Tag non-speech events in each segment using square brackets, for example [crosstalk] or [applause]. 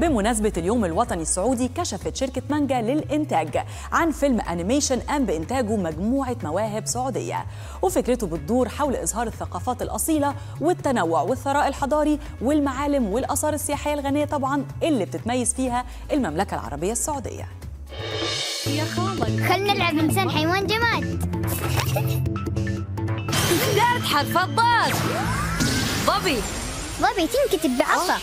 بمناسبة اليوم الوطني السعودي كشفت شركة مانجا للإنتاج عن فيلم أنيميشن قام بإنتاجه مجموعة مواهب سعودية. وفكرته بتدور حول إظهار الثقافات الأصيلة والتنوع والثراء الحضاري والمعالم والآثار السياحية الغنية طبعا اللي بتتميز فيها المملكة العربية السعودية. يا خالد خلنا نلعب إنسان حيوان جماد. لا تحرف الضاد. بوبي ظبي تنكتب بعصا.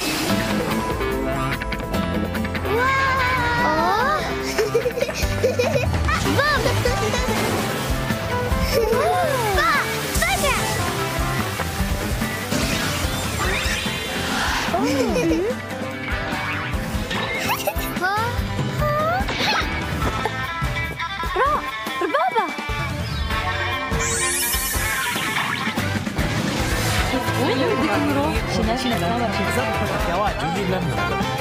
[laughs] 罗，罗杰。罗，罗爸爸。我有这个罗。是那是那是。给我啊，就是那个。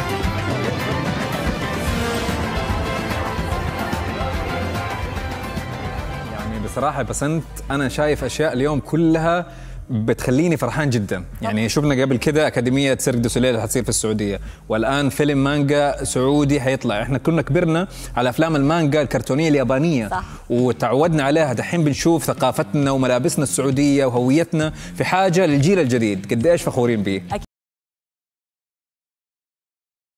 يعني بصراحة بسنت أنا شايف أشياء اليوم كلها بتخليني فرحان جدا. يعني شفنا قبل كده أكاديمية سيرك دو سوليل حتصير في السعودية. والآن فيلم مانجا سعودي حيطلع. إحنا كنا كبرنا على أفلام المانجا الكرتونية اليابانية. صح. وتعودنا عليها. دحين بنشوف ثقافتنا وملابسنا السعودية وهويتنا في حاجة للجيل الجديد. قد إيش فخورين به